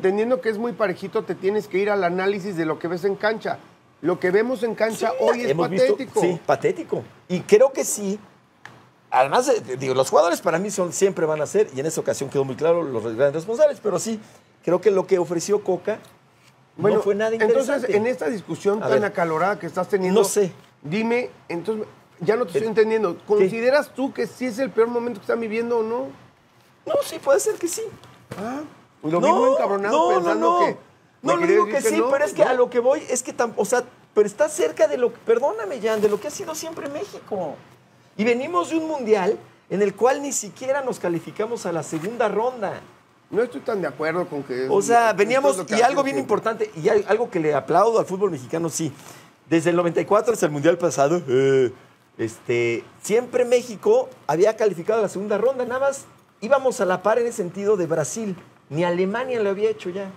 Entendiendo que es muy parejito, te tienes que ir al análisis de lo que ves en cancha. Lo que vemos en cancha hoy es visto- patético. sí, patético. Y creo que sí. Además, eh, digo, los jugadores para mí son, siempre van a ser, y en esa ocasión quedó muy claro los grandes responsables, pero sí, creo que lo que ofreció Coca Bueno, no fue nada interesante. entonces, en esta discusión A tan ver. acalorada que estás teniendo, No sé. dime, entonces, ya no te estoy Eh, entendiendo. ¿Consideras tú que sí es el peor momento que están viviendo o no? No, sí, puede ser que sí. Ah, lo mismo encabronado pensando que... No, me le quería digo que sí, no, pero es que ¿no? a lo que voy es que, o sea, pero está cerca de lo que, perdóname, Jan, de lo que ha sido siempre México. Y venimos de un mundial en el cual ni siquiera nos calificamos a la segunda ronda. No estoy tan de acuerdo con que... O sea, veníamos, es lo y algo bien importante, y algo que le aplaudo al fútbol mexicano, sí. Desde el 94 hasta el Mundial pasado, eh, este, siempre México había calificado a la segunda ronda, nada más íbamos a la par en ese sentido de Brasil. Ni Alemania lo había hecho ya.